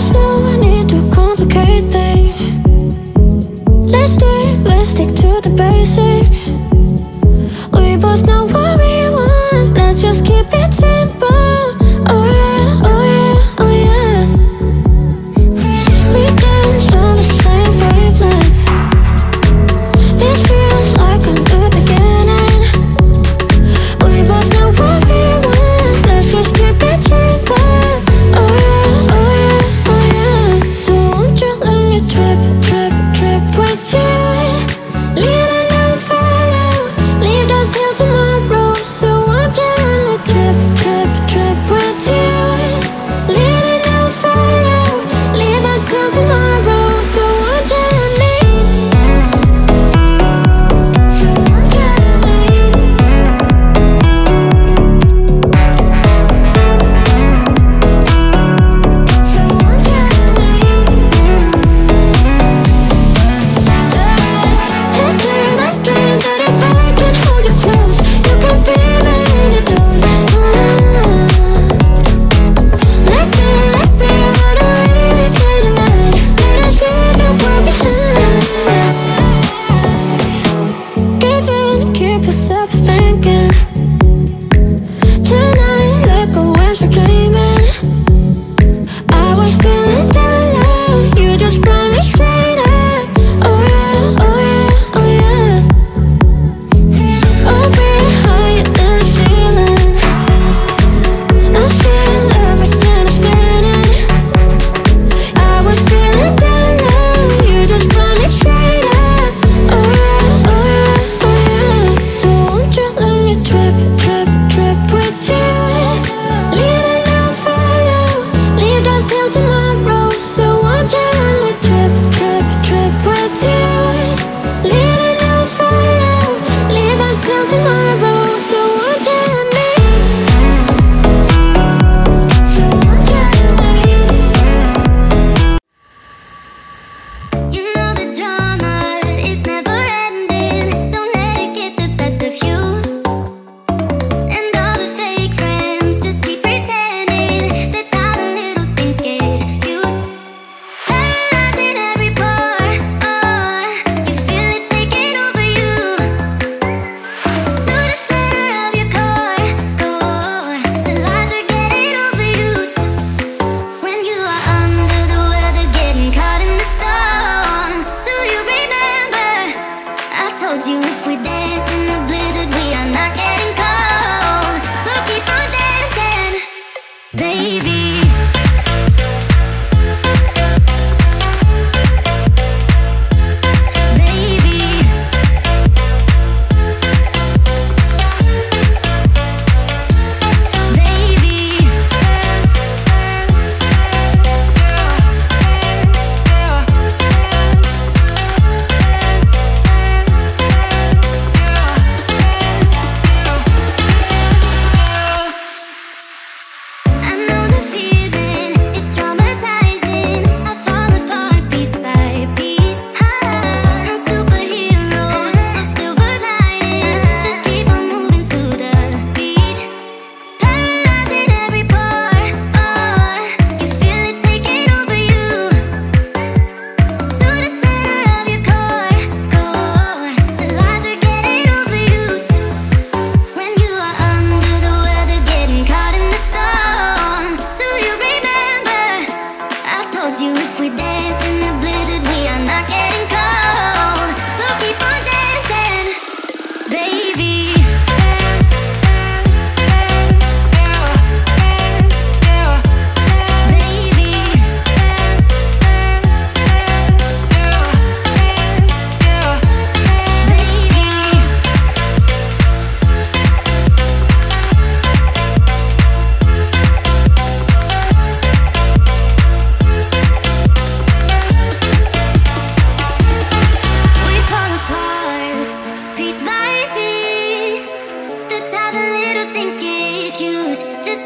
There's no need to complicate things. Let's stay, let's stick to the basics.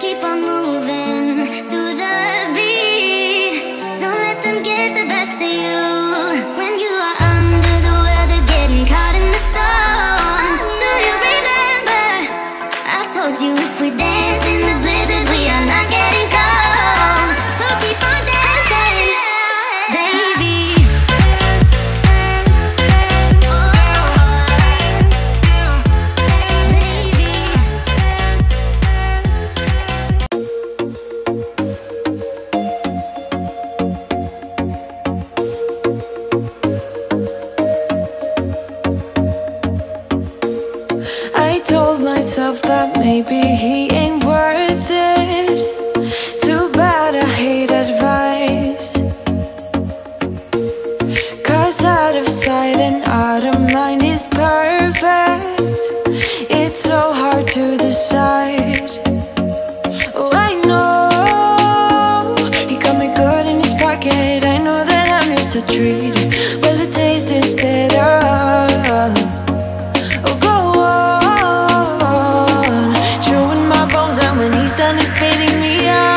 keep on moving. Maybe he me.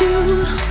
you.